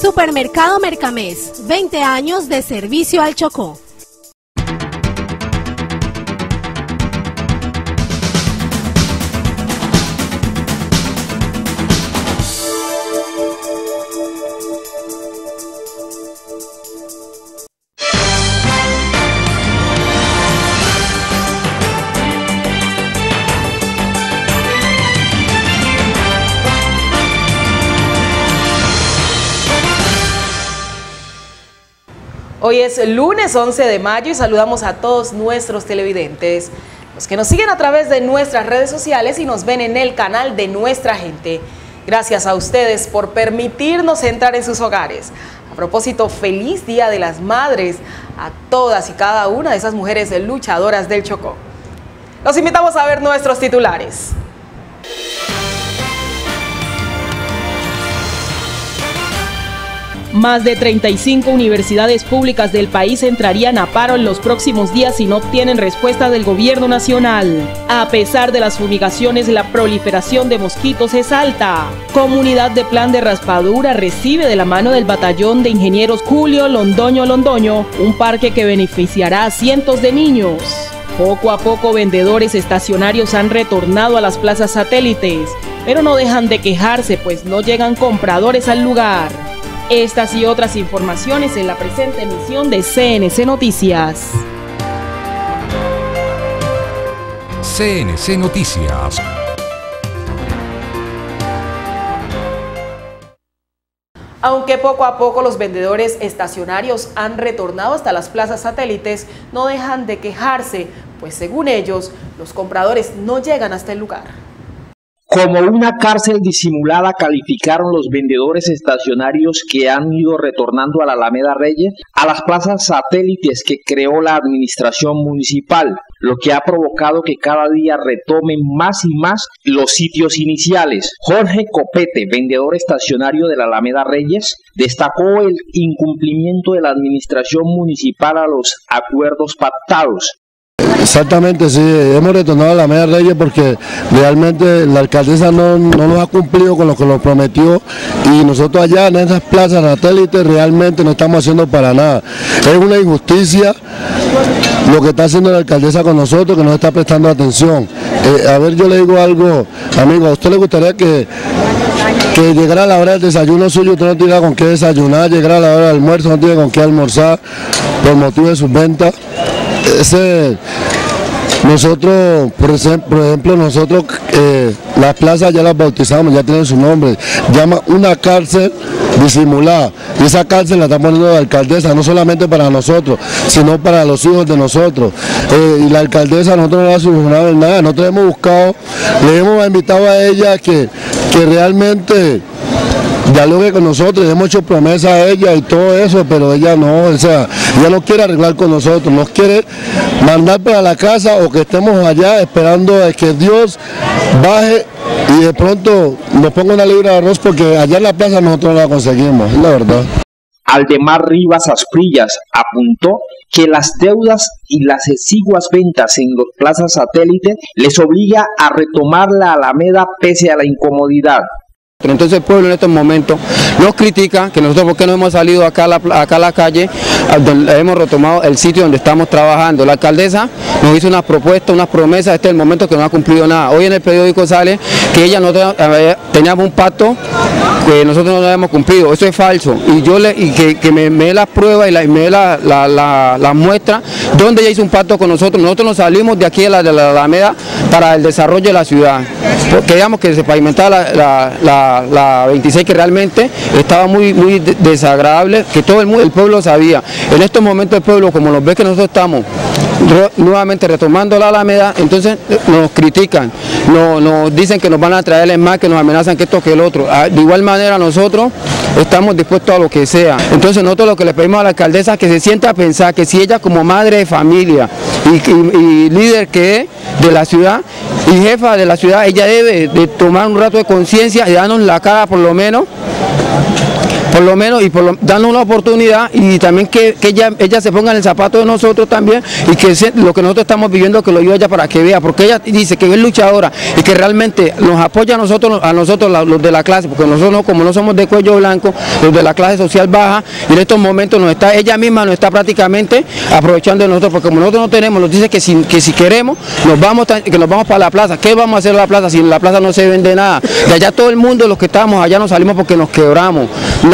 Supermercado Mercamés, 20 años de servicio al Chocó. Es lunes 11 de mayo y saludamos a todos nuestros televidentes, los que nos siguen a través de nuestras redes sociales y nos ven en el canal de nuestra gente. Gracias a ustedes por permitirnos entrar en sus hogares. A propósito, feliz Día de las Madres a todas y cada una de esas mujeres luchadoras del Chocó. Los invitamos a ver nuestros titulares. Más de 35 universidades públicas del país entrarían a paro en los próximos días si no obtienen respuesta del gobierno nacional. A pesar de las fumigaciones, la proliferación de mosquitos es alta. Comunidad de Plan de Raspadura recibe de la mano del batallón de ingenieros Julio Londoño Londoño un parque que beneficiará a cientos de niños. Poco a poco vendedores estacionarios han retornado a las plazas satélites, pero no dejan de quejarse pues no llegan compradores al lugar. Estas y otras informaciones en la presente emisión de CNC Noticias. CNC Noticias. Aunque poco a poco los vendedores estacionarios han retornado hasta las plazas satélites, no dejan de quejarse, pues según ellos, los compradores no llegan hasta el lugar. Como una cárcel disimulada calificaron los vendedores estacionarios que han ido retornando a la Alameda Reyes a las plazas satélites que creó la administración municipal, lo que ha provocado que cada día retomen más y más los sitios iniciales. Jorge Copete, vendedor estacionario de la Alameda Reyes, destacó el incumplimiento de la administración municipal a los acuerdos pactados Exactamente, sí, hemos retornado a la Media Reyes porque realmente la alcaldesa no, nos ha cumplido con lo que nos prometió y nosotros allá en esas plazas satélites realmente no estamos haciendo para nada. Es una injusticia lo que está haciendo la alcaldesa con nosotros, que no está prestando atención. Eh, a ver, yo le digo algo, amigo, ¿a usted le gustaría que, que llegara la hora del desayuno suyo, usted no tiene con qué desayunar, llegara la hora del almuerzo, no tiene con qué almorzar por motivo de sus ventas? Ese, nosotros, por ejemplo, nosotros eh, las plazas ya las bautizamos, ya tienen su nombre, llama una cárcel disimulada. Y esa cárcel la está poniendo la alcaldesa, no solamente para nosotros, sino para los hijos de nosotros. Eh, y la alcaldesa nosotros no ha solucionado nada, nosotros hemos buscado, le hemos invitado a ella que, que realmente dialogue con nosotros, hemos hecho promesa a ella y todo eso, pero ella no, o sea, ella no quiere arreglar con nosotros, nos quiere mandar para la casa o que estemos allá esperando a que Dios baje y de pronto nos ponga una libra de arroz porque allá en la plaza nosotros no la conseguimos, la verdad. Aldemar Rivas Asprillas apuntó que las deudas y las exiguas ventas en los plazas satélites les obliga a retomar la Alameda pese a la incomodidad. Entonces el pueblo en estos momentos nos critica que nosotros porque no hemos salido acá a la, acá la calle, donde hemos retomado el sitio donde estamos trabajando. La alcaldesa nos hizo una propuesta, unas promesas, este es el momento que no ha cumplido nada. Hoy en el periódico sale que ella no teníamos un pacto que nosotros no lo hemos cumplido. Eso es falso. Y yo le, y que, me, dé las pruebas y, me dé las la, muestras donde ella hizo un pacto con nosotros. Nosotros nos salimos de aquí de la, de la Alameda para el desarrollo de la ciudad. Queríamos que se pavimentara la la, 26 que realmente estaba muy, muy desagradable, que todo el, el pueblo sabía. En estos momentos el pueblo, como nos ve que nosotros estamos nuevamente retomando la Alameda, entonces eh, nos critican, nos, dicen que nos van a traer más, que nos amenazan que esto que el otro. Ah, de igual manera nosotros estamos dispuestos a lo que sea. Entonces nosotros lo que le pedimos a la alcaldesa es que se sienta a pensar que si ella como madre de familia y, líder que es de la ciudad y jefa de la ciudad, ella debe de tomar un rato de conciencia y darnos la cara por lo menos por lo menos, y por lo, darnos una oportunidad y también que, ella, ella se ponga en el zapato de nosotros también y que lo que nosotros estamos viviendo que lo ayude ella para que vea, porque ella dice que es luchadora y que realmente nos apoya a nosotros, a nosotros los de la clase, porque nosotros como no somos de cuello blanco, los de la clase social baja, y en estos momentos nos está, ella misma nos está prácticamente aprovechando de nosotros, porque como nosotros no tenemos, nos dice que si, que si queremos, nos vamos, que nos vamos para la plaza. ¿Qué vamos a hacer en la plaza si en la plaza no se vende nada? De allá todo el mundo, los que estábamos allá nos salimos porque nos quebramos.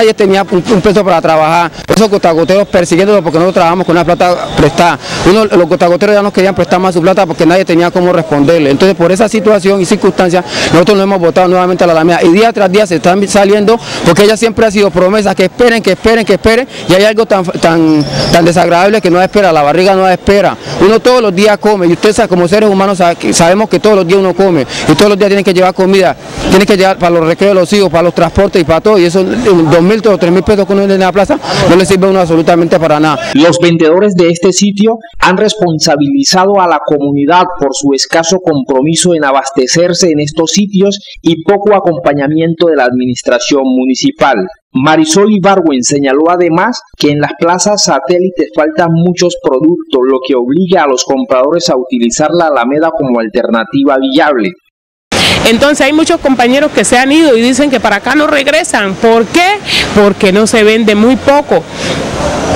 Nadie tenía un, peso para trabajar. Esos cotagoteros persiguiéndonos porque nosotros trabajamos con una plata prestada. Uno, los cotagoteros ya nos querían prestar más su plata porque nadie tenía cómo responderle. Entonces, por esa situación y circunstancia, nosotros nos hemos votado nuevamente a la Alameda. Y día tras día se están saliendo porque ella siempre ha sido promesa que esperen, que esperen, que esperen. Y hay algo tan, tan, tan desagradable que no espera, la barriga no espera. Uno todos los días come y usted sabe, como seres humanos sabemos que todos los días uno come y todos los días tienen que llevar comida, tiene que llevar para los recreos de los hijos, para los transportes y para todo. Y eso, dos mil o tres mil pesos que uno en la plaza, no le sirve a uno absolutamente para nada. Los vendedores de este sitio han responsabilizado a la comunidad por su escaso compromiso en abastecerse en estos sitios y poco acompañamiento de la administración municipal. Marisol Ibarwen señaló además que en las plazas satélites faltan muchos productos, lo que obliga a los compradores a utilizar la Alameda como alternativa viable. Entonces hay muchos compañeros que se han ido y dicen que para acá no regresan. ¿Por qué? Porque no se vende muy poco.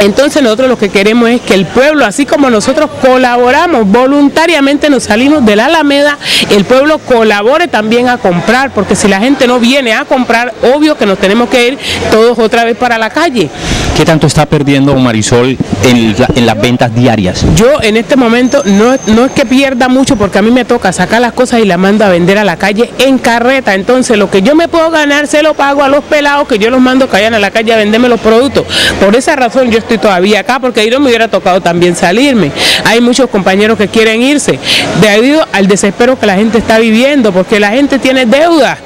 Entonces nosotros lo que queremos es que el pueblo, así como nosotros colaboramos, voluntariamente nos salimos de la Alameda, el pueblo colabore también a comprar, porque si la gente no viene a comprar, obvio que nos tenemos que ir todos otra vez para la calle. ¿Qué tanto está perdiendo Marisol en, las ventas diarias? Yo en este momento no, no es que pierda mucho, porque a mí me toca sacar las cosas y las mando a vender a la calle en carreta. Entonces lo que yo me puedo ganar se lo pago a los pelados que yo los mando que vayan a la calle a venderme los productos. Por esa razón yo estoy todavía acá porque ahí no me hubiera tocado también salirme. Hay muchos compañeros que quieren irse debido al desespero que la gente está viviendo porque la gente tiene deudas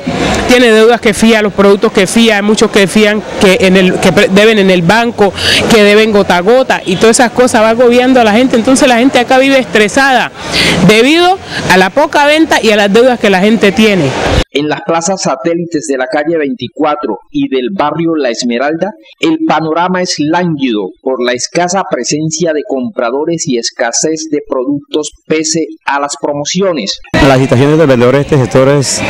tiene deudas que fía, los productos que fía, hay muchos que fían que, en el, que deben en el banco, que deben gota a gota y todas esas cosas va agobiando a la gente. Entonces la gente acá vive estresada debido a la poca venta y a las deudas que la gente tiene. En las plazas satélites de la calle 24 y del barrio La Esmeralda, el panorama es lánguido por la escasa presencia de compradores y escasez de productos pese a las promociones. La situación de vendedores de este sector es,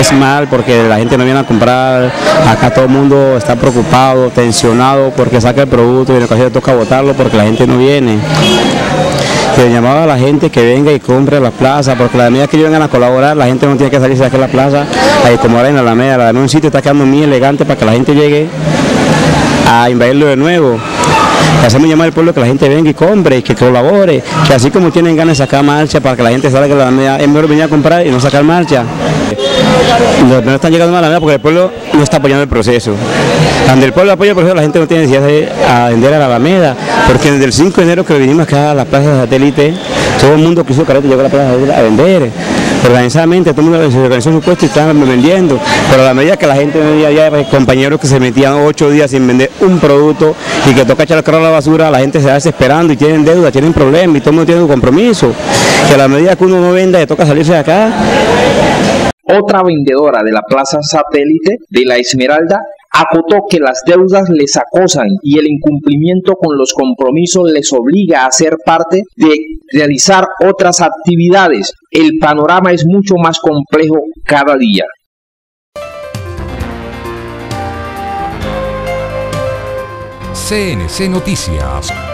es mal porque la gente no viene a comprar, acá todo el mundo está preocupado, tensionado porque saca el producto y en ocasión toca botarlo porque la gente no viene que llamaba a la gente que venga y compre la plaza, porque la medida que ellos vengan a colaborar, la gente no tiene que salirse de la plaza, ahí como ahora en la Alameda, la un sitio está quedando muy elegante para que la gente llegue a invadirlo de nuevo. hacemos llamar al pueblo que la gente venga y compre, y que colabore, que así como tienen ganas de sacar marcha para que la gente salga de la Alameda, es mejor venir a comprar y no sacar marcha. No están llegando a la Alameda porque el pueblo no está apoyando el proceso. Cuando el pueblo apoya el proceso, la gente no tiene necesidad de vender a la Alameda, porque desde el 5 de enero que vinimos acá a la plaza de satélite, todo el mundo que hizo carrete llegó a la plaza de a vender organizadamente, todo el mundo se organizó su puesto y estaban vendiendo, pero a la medida que la gente compañeros que se metían ocho días sin vender un producto y que toca echar el carro a la basura, la gente se va desesperando y tienen deuda, tienen problemas y todo el mundo tiene un compromiso, que a la medida que uno no venda y toca salirse de acá. Otra vendedora de la plaza satélite de la Esmeralda acotó que las deudas les acosan y el incumplimiento con los compromisos les obliga a ser parte de realizar otras actividades. El panorama es mucho más complejo cada día. CNC Noticias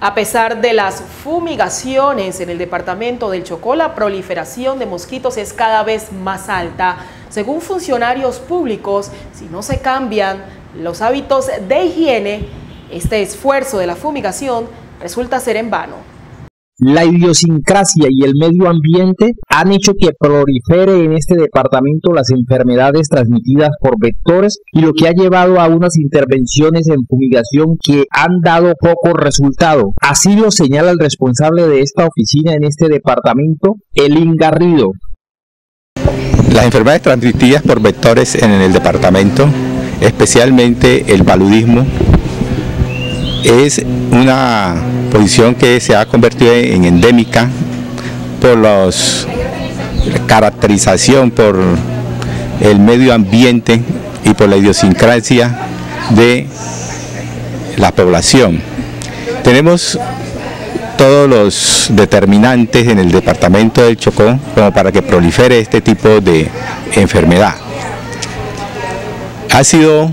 A pesar de las fumigaciones en el departamento del Chocó, la proliferación de mosquitos es cada vez más alta. Según funcionarios públicos, si no se cambian los hábitos de higiene, este esfuerzo de la fumigación resulta ser en vano. La idiosincrasia y el medio ambiente han hecho que prolifere en este departamento las enfermedades transmitidas por vectores y lo que ha llevado a unas intervenciones en fumigación que han dado poco resultado. Así lo señala el responsable de esta oficina en este departamento, Elin Garrido. Las enfermedades transmitidas por vectores en el departamento, especialmente el paludismo, es una posición que se ha convertido en endémica por los caracterización por el medio ambiente y por la idiosincrasia de la población. Tenemos todos los determinantes en el departamento del Chocó como para que prolifere este tipo de enfermedad. Ha sido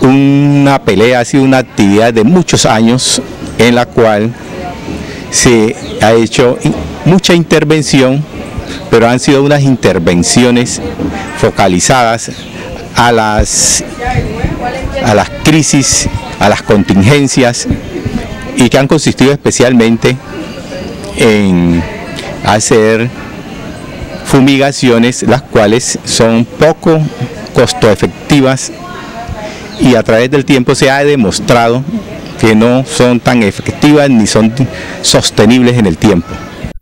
una pelea, ha sido una actividad de muchos años en la cual se ha hecho mucha intervención, pero han sido unas intervenciones focalizadas a las, a las crisis, a las contingencias y que han consistido especialmente en hacer fumigaciones las cuales son poco costo efectivas y a través del tiempo se ha demostrado que no son tan efectivas ni son sostenibles en el tiempo.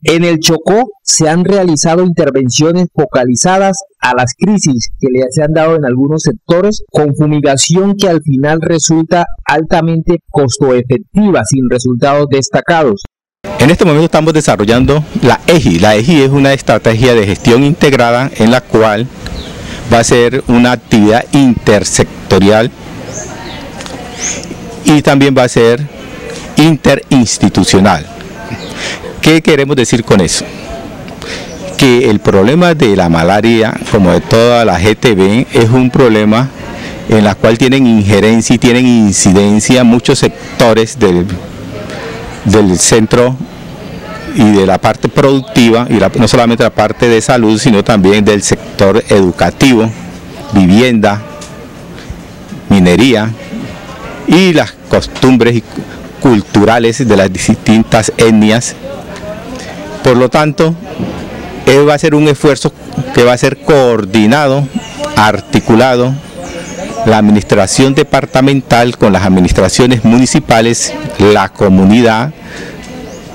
En el Chocó se han realizado intervenciones focalizadas a las crisis que le se han dado en algunos sectores con fumigación que al final resulta altamente costo efectiva sin resultados destacados. En este momento estamos desarrollando la EGI. La EGI es una estrategia de gestión integrada en la cual va a ser una actividad intersectorial y también va a ser interinstitucional. ¿Qué queremos decir con eso? Que el problema de la malaria, como de toda la GTB, es un problema en la cual tienen injerencia y tienen incidencia muchos sectores del, del centro y de la parte productiva, y no solamente la parte de salud, sino también del sector educativo, vivienda, minería y las costumbres culturales de las distintas etnias. Por lo tanto, va a ser un esfuerzo que va a ser coordinado, articulado, la administración departamental con las administraciones municipales, la comunidad,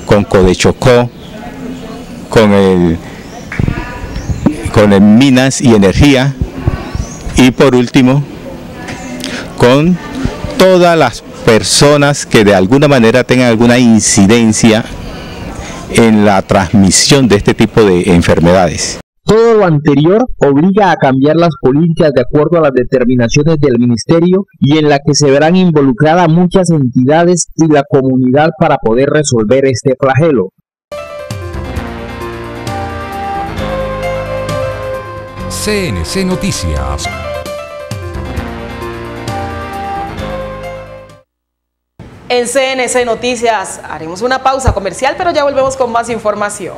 con Codechocó, con el, con el Minas y Energía y por último con todas las personas que de alguna manera tengan alguna incidencia en la transmisión de este tipo de enfermedades. Todo lo anterior obliga a cambiar las políticas de acuerdo a las determinaciones del Ministerio y en la que se verán involucradas muchas entidades y la comunidad para poder resolver este flagelo. CNC Noticias En CNC Noticias haremos una pausa comercial, pero ya volvemos con más información.